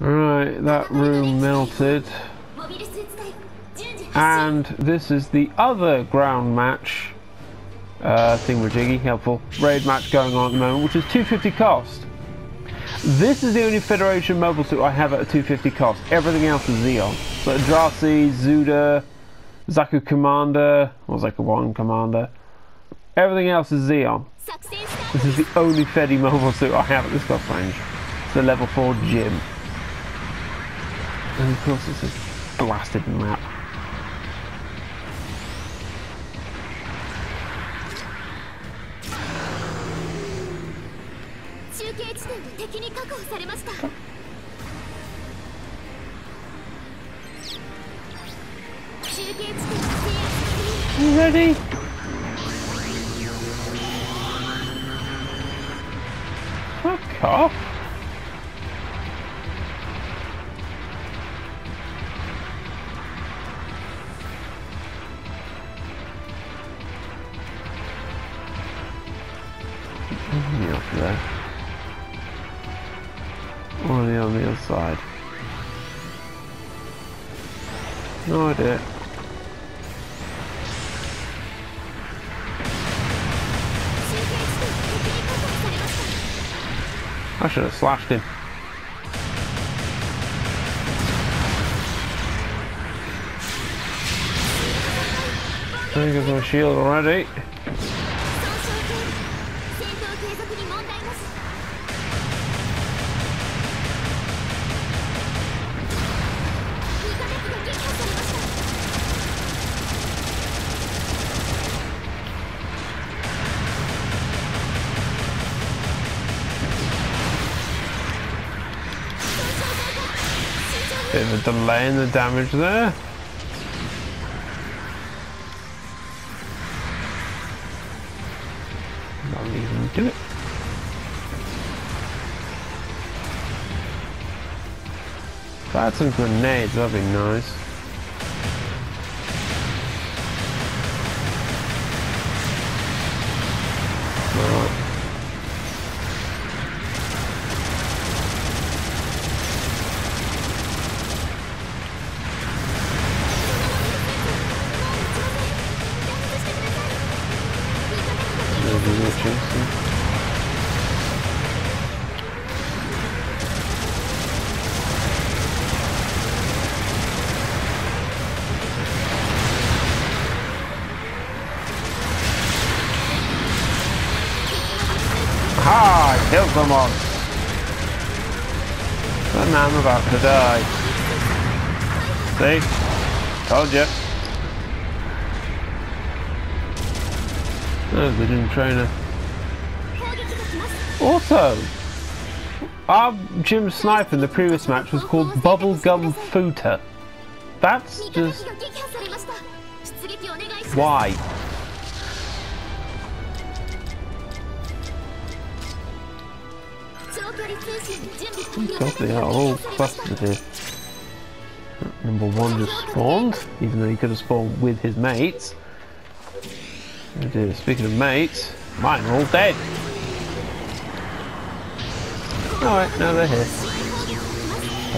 Right, that room melted. And this is the other ground match. Uh, thingamajiggy, helpful. Raid match going on at the moment, which is 250 cost. This is the only Federation mobile suit I have at a 250 cost. Everything else is Zeon. So Eldrazi, Zuda, Zaku Commander, or Zaku 1 Commander. Everything else is Zeon. This is the only Fedi mobile suit I have at this cost range. It's the level 4 GM. And of course it's a blasted map. Ready? They on the other side? No idea. I should have slashed him. I think goes my shield already. Bit of a delay in the damage there. Not even do it. If I had some grenades, that'd be nice. Ha! on. And I'm about to die. See? Told you. Oh, There's the new trainer. Also, our GM sniper in the previous match was called Bubblegum Footer. That's just why. God, they are all clustered here. Number one just spawned, even though he could have spawned with his mates. Oh dear, speaking of mates, mine are all dead. Alright, now they're here.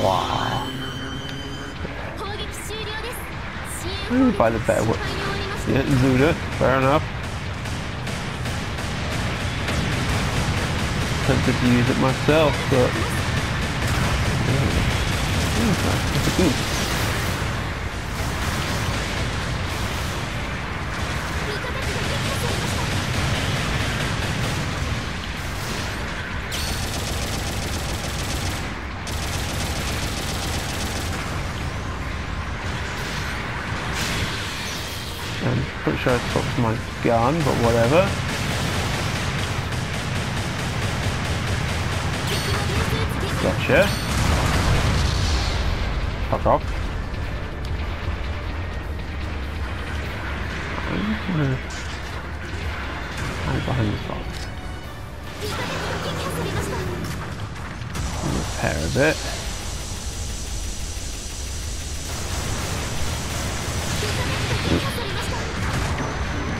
Wow. By the better one. Yeah, Zuda, fair enough. Tempted to use it myself, but... I'm pretty sure I swapped my gun, but whatever. Gotcha. Fuck off. I'm behind this box. Repair a bit.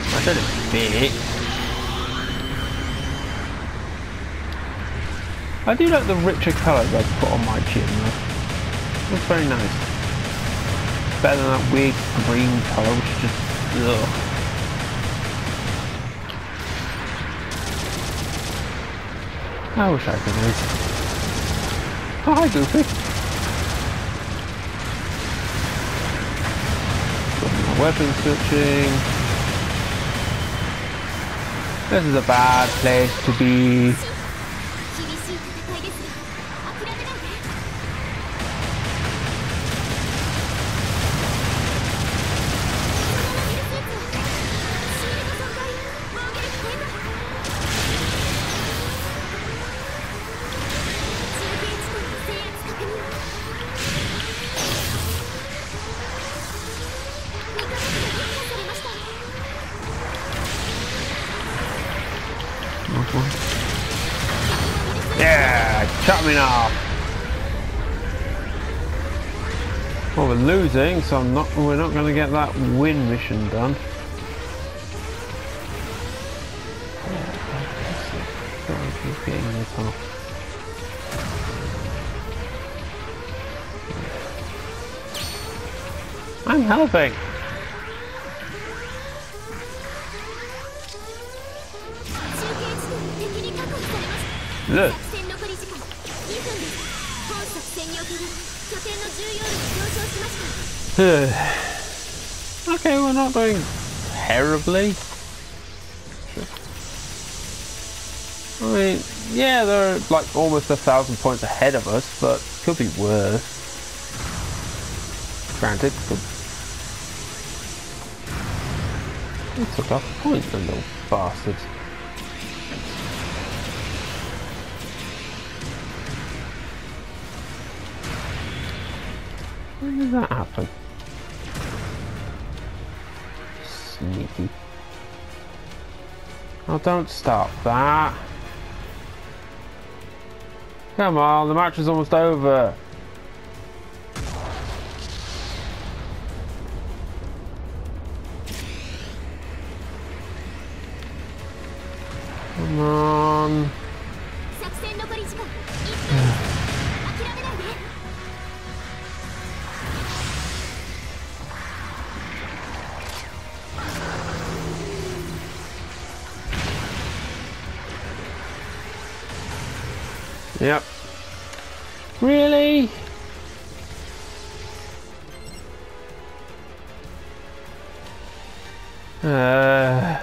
I said a bit. I do like the richer colours I put on my chin though. Looks very nice. Better than that weird green colour which is just ugh. I wish I could move. Oh, hi Goofy. Weapon switching. This is a bad place to be. Well, we're losing, so I'm not. We're not going to get that win mission done. I'm helping. Look. okay, we're not doing terribly. I mean, yeah, they're like almost a thousand points ahead of us, but could be worse. Granted, could... Took off points, the little bastards. When did that happen? Sneaky. Oh, don't stop that. Come on, the match is almost over. Come on. Yep. Really? Uh,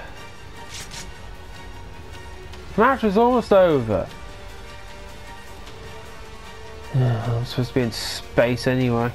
match is almost over. I'm supposed to be in space anyway.